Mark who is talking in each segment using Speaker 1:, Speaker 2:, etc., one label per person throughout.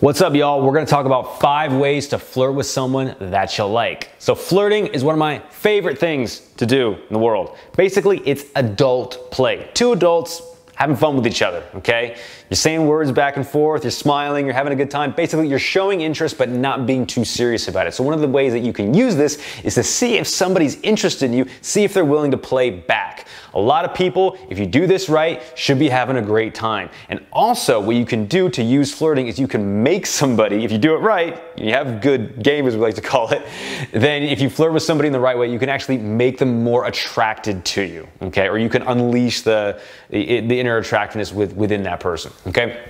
Speaker 1: What's up, y'all? We're gonna talk about five ways to flirt with someone that you like. So, flirting is one of my favorite things to do in the world. Basically, it's adult play. Two adults having fun with each other, okay? You're saying words back and forth, you're smiling, you're having a good time. Basically, you're showing interest but not being too serious about it. So, one of the ways that you can use this is to see if somebody's interested in you, see if they're willing to play back. A lot of people, if you do this right, should be having a great time. And also, what you can do to use flirting is you can make somebody, if you do it right, you have good game as we like to call it, then if you flirt with somebody in the right way, you can actually make them more attracted to you, okay? Or you can unleash the, the, the inner attractiveness with, within that person, okay?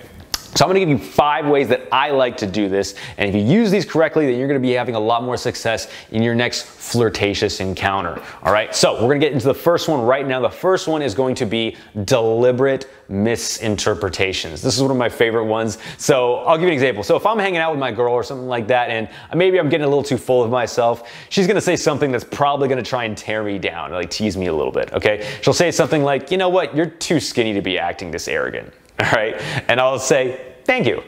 Speaker 1: So I'm gonna give you five ways that I like to do this. And if you use these correctly, then you're gonna be having a lot more success in your next flirtatious encounter. All right, so we're gonna get into the first one right now. The first one is going to be deliberate misinterpretations. This is one of my favorite ones. So I'll give you an example. So if I'm hanging out with my girl or something like that, and maybe I'm getting a little too full of myself, she's gonna say something that's probably gonna try and tear me down, like tease me a little bit, okay? She'll say something like, you know what, you're too skinny to be acting this arrogant all right? And I'll say, thank you.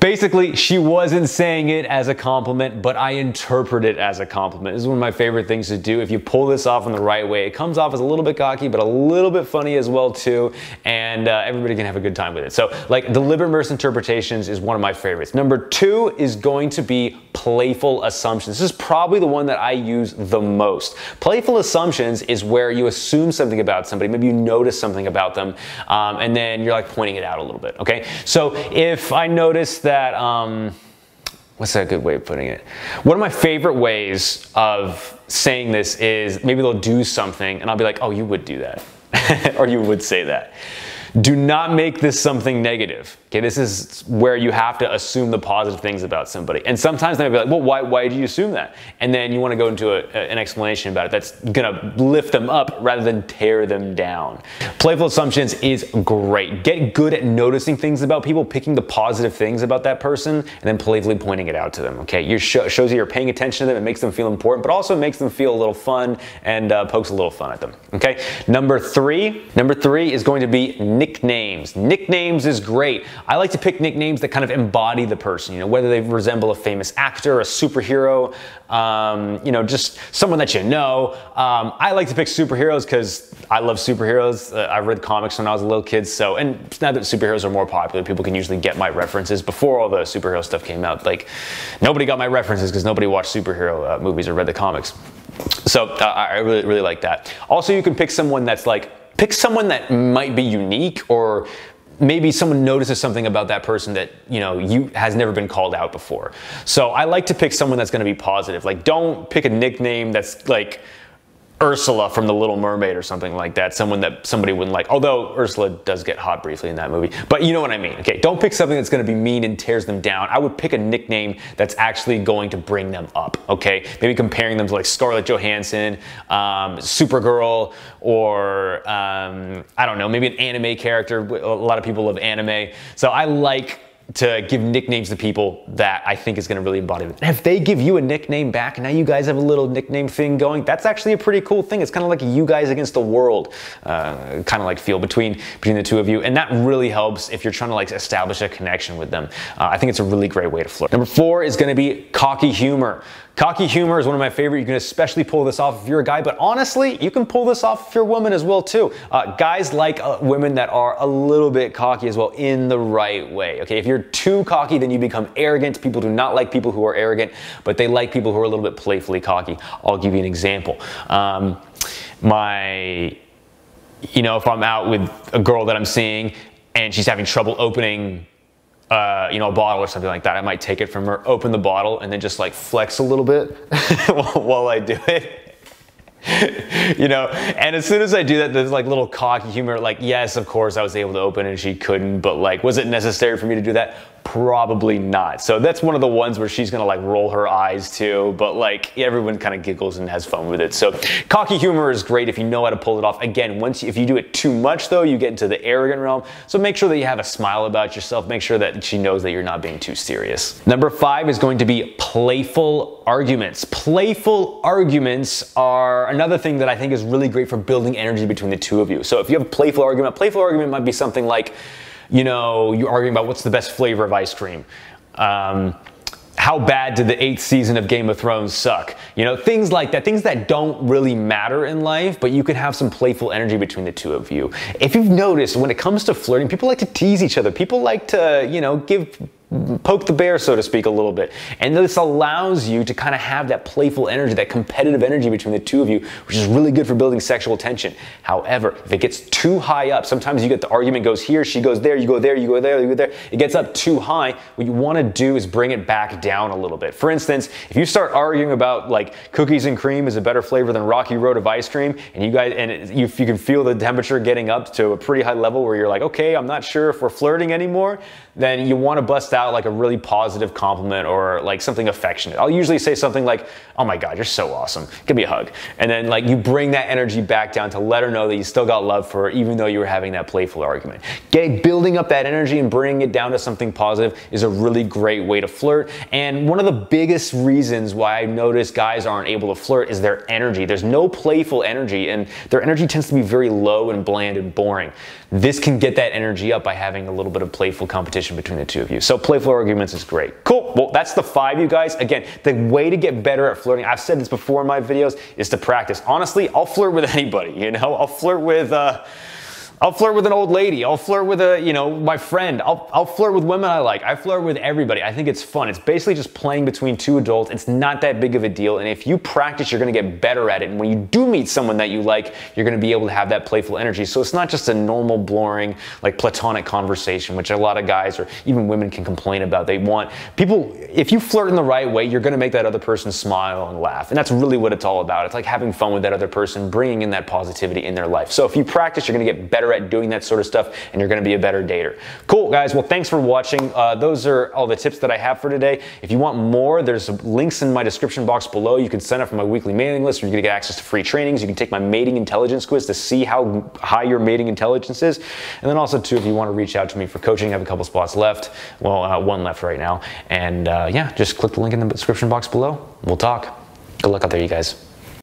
Speaker 1: Basically, she wasn't saying it as a compliment, but I interpret it as a compliment. This is one of my favorite things to do. If you pull this off in the right way, it comes off as a little bit cocky, but a little bit funny as well too, and uh, everybody can have a good time with it. So, like deliberate misinterpretations is one of my favorites. Number two is going to be playful assumptions. This is probably the one that I use the most. Playful assumptions is where you assume something about somebody, maybe you notice something about them, um, and then you're like pointing it out a little bit. Okay, so if I notice that that, um, what's that good way of putting it? One of my favorite ways of saying this is maybe they'll do something and I'll be like, oh, you would do that. or you would say that. Do not make this something negative. Okay, this is where you have to assume the positive things about somebody. And sometimes they might be like, well, why, why do you assume that? And then you want to go into a, an explanation about it that's going to lift them up rather than tear them down. Playful assumptions is great. Get good at noticing things about people, picking the positive things about that person, and then playfully pointing it out to them. Okay, sh- shows you you're paying attention to them. It makes them feel important, but also makes them feel a little fun and uh, pokes a little fun at them. Okay, number three. Number three is going to be nicknames. Nicknames is great. I like to pick nicknames that kind of embody the person, you know, whether they resemble a famous actor, a superhero, um, you know, just someone that you know. Um, I like to pick superheroes because I love superheroes. Uh, I read comics when I was a little kid, so, and now that superheroes are more popular, people can usually get my references. Before all the superhero stuff came out, like, nobody got my references because nobody watched superhero uh, movies or read the comics. So uh, I really, really like that. Also, you can pick someone that's like, pick someone that might be unique or maybe someone notices something about that person that you know you has never been called out before. So I like to pick someone that's going to be positive. Like don't pick a nickname that's like Ursula from The Little Mermaid or something like that. Someone that somebody wouldn't like. Although Ursula does get hot briefly in that movie. But you know what I mean. Okay, don't pick something that's going to be mean and tears them down. I would pick a nickname that's actually going to bring them up. Okay, maybe comparing them to like Scarlett Johansson, um, Supergirl, or um, I don't know, maybe an anime character. A lot of people love anime. So I like to give nicknames to people that I think is going to really embody them. And if they give you a nickname back, now you guys have a little nickname thing going. That's actually a pretty cool thing. It's kind of like you guys against the world, uh, kind of like feel between between the two of you, and that really helps if you're trying to like establish a connection with them. Uh, I think it's a really great way to flirt. Number four is going to be cocky humor. Cocky humor is one of my favorite. You can especially pull this off if you're a guy, but honestly, you can pull this off if you're a woman as well too. Uh, guys like uh, women that are a little bit cocky as well in the right way. Okay, if you're too cocky, then you become arrogant. People do not like people who are arrogant, but they like people who are a little bit playfully cocky. I'll give you an example. Um, my, you know, if I'm out with a girl that I'm seeing and she's having trouble opening uh, you know, a bottle or something like that. I might take it from her, open the bottle, and then just like flex a little bit while I do it. you know, and as soon as I do that, there's like little cocky humor, like, yes, of course I was able to open and she couldn't, but like, was it necessary for me to do that? Probably not. So that's one of the ones where she's gonna like roll her eyes too, but like everyone kind of giggles and has fun with it. So cocky humor is great if you know how to pull it off. Again, once you, if you do it too much though, you get into the arrogant realm. So make sure that you have a smile about yourself. Make sure that she knows that you're not being too serious. Number five is going to be playful arguments. Playful arguments are another thing that I think is really great for building energy between the two of you. So if you have a playful argument, playful argument might be something like, you know, you're arguing about what's the best flavor of ice cream. Um, how bad did the eighth season of Game of Thrones suck? You know, things like that, things that don't really matter in life, but you can have some playful energy between the two of you. If you've noticed, when it comes to flirting, people like to tease each other. People like to, you know, give poke the bear, so to speak, a little bit. And this allows you to kind of have that playful energy, that competitive energy between the two of you, which is really good for building sexual tension. However, if it gets too high up, sometimes you get the argument goes here, she goes there, you go there, you go there, you go there. It gets up too high. What you want to do is bring it back down a little bit. For instance, if you start arguing about like cookies and cream is a better flavor than Rocky Road of ice cream, and you guys, and it, you, you can feel the temperature getting up to a pretty high level where you're like, okay, I'm not sure if we're flirting anymore, then you want to bust out like a really positive compliment or like something affectionate. I'll usually say something like, "Oh my God, you're so awesome. Give me a hug." And then like you bring that energy back down to let her know that you still got love for her, even though you were having that playful argument. Get, building up that energy and bringing it down to something positive is a really great way to flirt. And one of the biggest reasons why I notice guys aren't able to flirt is their energy. There's no playful energy, and their energy tends to be very low and bland and boring. This can get that energy up by having a little bit of playful competition between the two of you. So playful arguments is great. Cool. Well, that's the five, you guys. Again, the way to get better at flirting, I've said this before in my videos, is to practice. Honestly, I'll flirt with anybody, you know? I'll flirt with, uh, I'll flirt with an old lady. I'll flirt with a, you know, my friend. I'll, I'll flirt with women I like. I flirt with everybody. I think it's fun. It's basically just playing between two adults. It's not that big of a deal. And if you practice, you're going to get better at it. And when you do meet someone that you like, you're going to be able to have that playful energy. So it's not just a normal, boring, like platonic conversation, which a lot of guys or even women can complain about. They want people, if you flirt in the right way, you're going to make that other person smile and laugh. And that's really what it's all about. It's like having fun with that other person, bringing in that positivity in their life. So if you practice, you're going to get better better at doing that sort of stuff and you're going to be a better dater. Cool, guys. Well, thanks for watching. Uh, those are all the tips that I have for today. If you want more, there's links in my description box below. You can sign up for my weekly mailing list. You're going to get access to free trainings. You can take my mating intelligence quiz to see how high your mating intelligence is. And then also, too, if you want to reach out to me for coaching, I have a couple spots left. Well, uh, one left right now. And uh, yeah, just click the link in the description box below. We'll talk. Good luck out there, you guys.